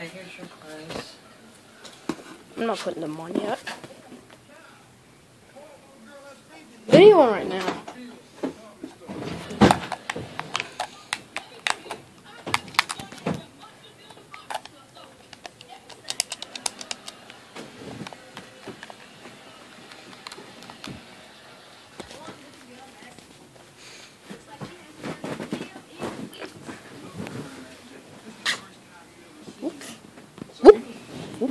Okay, here's your clothes. I'm not putting them on yet. Video right now.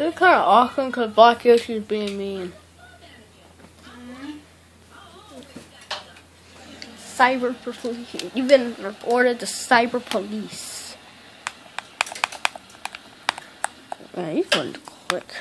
It's kind of awesome because Black Yoshi's being mean. Cyber police. You've been reported to cyber police. Man, going quick.